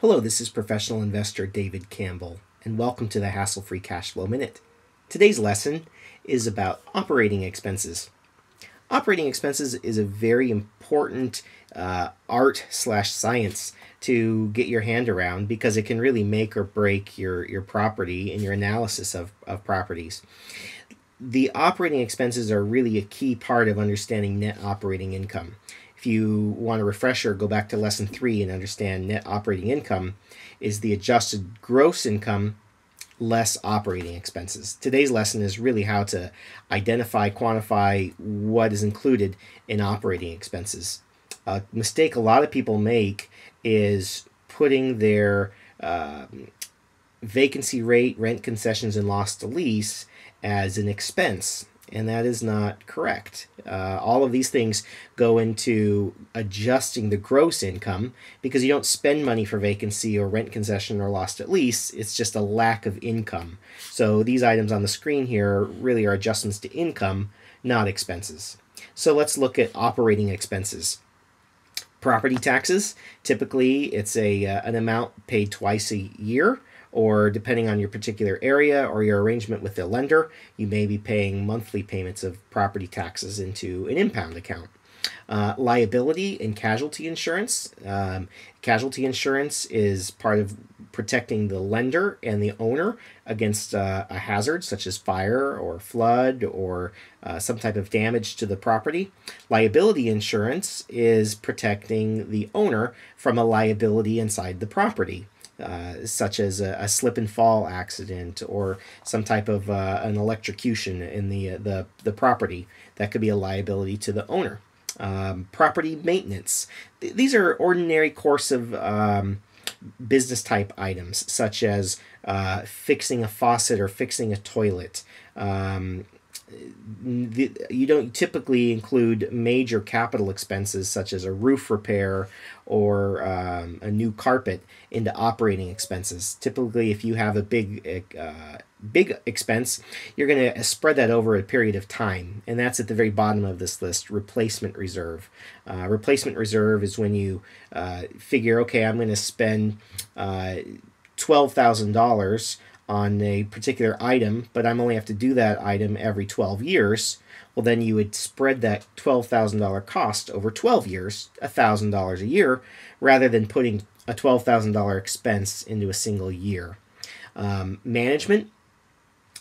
Hello, this is professional investor David Campbell, and welcome to the Hassle Free Cash Flow Minute. Today's lesson is about operating expenses. Operating expenses is a very important uh, art slash science to get your hand around because it can really make or break your, your property and your analysis of, of properties. The operating expenses are really a key part of understanding net operating income. If you want a refresher, go back to lesson three and understand net operating income is the adjusted gross income less operating expenses. Today's lesson is really how to identify, quantify what is included in operating expenses. A mistake a lot of people make is putting their uh, vacancy rate, rent concessions, and loss to lease as an expense and that is not correct. Uh, all of these things go into adjusting the gross income because you don't spend money for vacancy or rent concession or loss to lease. It's just a lack of income. So these items on the screen here really are adjustments to income, not expenses. So let's look at operating expenses. Property taxes, typically it's a uh, an amount paid twice a year or depending on your particular area or your arrangement with the lender, you may be paying monthly payments of property taxes into an impound account. Uh, liability and casualty insurance. Um, casualty insurance is part of protecting the lender and the owner against uh, a hazard such as fire or flood or uh, some type of damage to the property. Liability insurance is protecting the owner from a liability inside the property. Uh, such as a, a, slip and fall accident or some type of uh, an electrocution in the, uh, the, the property that could be a liability to the owner. Um, property maintenance. Th- these are ordinary course of um, business type items, such as uh, fixing a faucet or fixing a toilet. Um, the, you don't typically include major capital expenses such as a roof repair or um, a new carpet into operating expenses. Typically, if you have a big uh, big expense, you're going to spread that over a period of time, and that's at the very bottom of this list. Replacement reserve. Uh, replacement reserve is when you uh, figure, okay, I'm going to spend uh, twelve thousand dollars on a particular item, but I'm only have to do that item every 12 years, well, then you would spread that $12,000 cost over 12 years, $1,000 a year, rather than putting a $12,000 expense into a single year. Um, management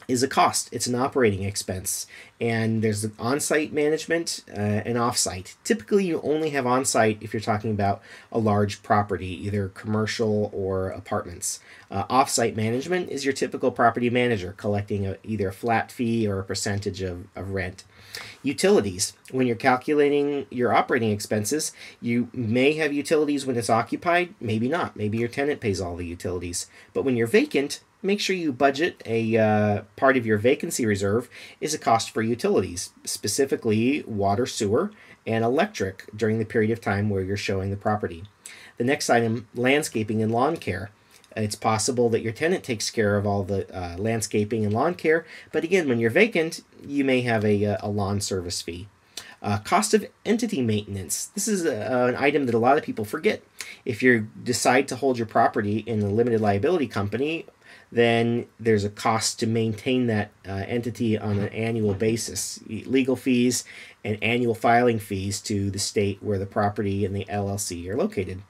is a cost. It's an operating expense. And there's on site management uh, and off site. Typically, you only have on site if you're talking about a large property, either commercial or apartments. Uh, off site management is your typical property manager collecting a, either a flat fee or a percentage of, of rent. Utilities. When you're calculating your operating expenses, you may have utilities when it's occupied, maybe not. Maybe your tenant pays all the utilities. But when you're vacant, make sure you budget a uh, part of your vacancy reserve is a cost for utilities, specifically water, sewer, and electric during the period of time where you're showing the property. The next item, landscaping and lawn care. It's possible that your tenant takes care of all the uh, landscaping and lawn care, but again, when you're vacant, you may have a, uh, a lawn service fee. Uh, cost of entity maintenance. This is a, an item that a lot of people forget. If you decide to hold your property in a limited liability company then there's a cost to maintain that uh, entity on an annual basis. Legal fees and annual filing fees to the state where the property and the LLC are located.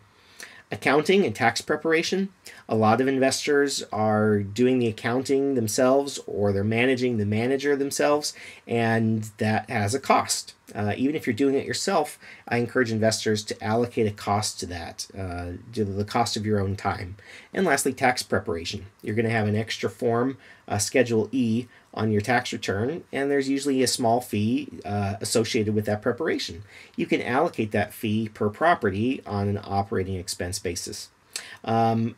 Accounting and tax preparation. A lot of investors are doing the accounting themselves or they're managing the manager themselves, and that has a cost. Uh, even if you're doing it yourself, I encourage investors to allocate a cost to that, uh, to the cost of your own time. And lastly, tax preparation. You're going to have an extra form, uh, Schedule E, on your tax return, and there's usually a small fee uh, associated with that preparation. You can allocate that fee per property on an operating expense basis. Um,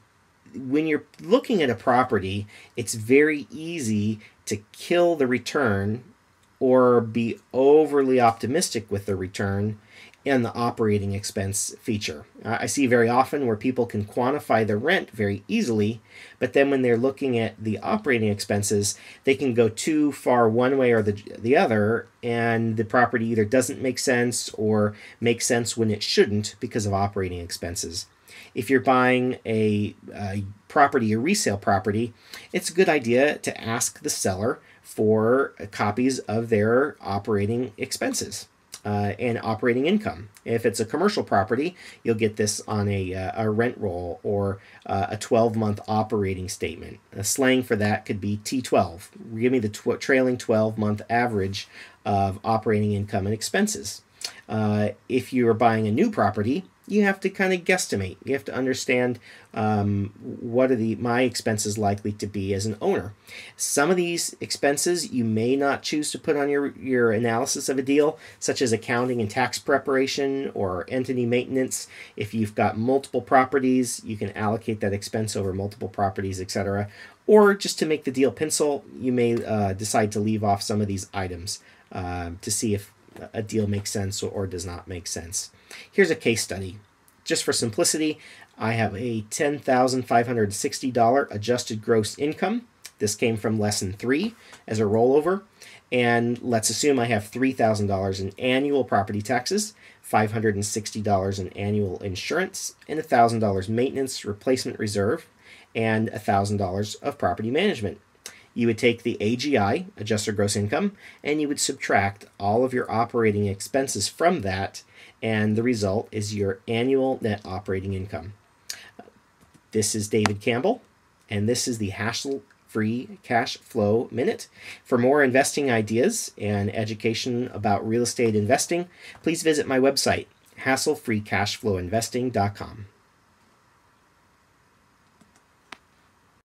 when you're looking at a property, it's very easy to kill the return or be overly optimistic with the return and the operating expense feature. I see very often where people can quantify the rent very easily, but then when they're looking at the operating expenses, they can go too far one way or the, the other, and the property either doesn't make sense or makes sense when it shouldn't because of operating expenses. If you're buying a, a property, a resale property, it's a good idea to ask the seller for copies of their operating expenses uh, and operating income. If it's a commercial property, you'll get this on a, uh, a rent roll or uh, a 12 month operating statement. A slang for that could be T12. Give me the tw- trailing 12 month average of operating income and expenses. Uh, if you are buying a new property, you have to kind of guesstimate. You have to understand um, what are the my expenses likely to be as an owner. Some of these expenses you may not choose to put on your your analysis of a deal, such as accounting and tax preparation or entity maintenance. If you've got multiple properties, you can allocate that expense over multiple properties, etc. Or just to make the deal pencil, you may uh, decide to leave off some of these items uh, to see if a deal makes sense or does not make sense. Here's a case study. Just for simplicity, I have a $10,560 adjusted gross income. This came from lesson three as a rollover. And let's assume I have $3,000 in annual property taxes, $560 in annual insurance, and $1,000 maintenance replacement reserve, and $1,000 of property management you would take the AGI, adjusted gross income, and you would subtract all of your operating expenses from that, and the result is your annual net operating income. This is David Campbell, and this is the hassle free cash flow minute. For more investing ideas and education about real estate investing, please visit my website, hasslefreecashflowinvesting.com.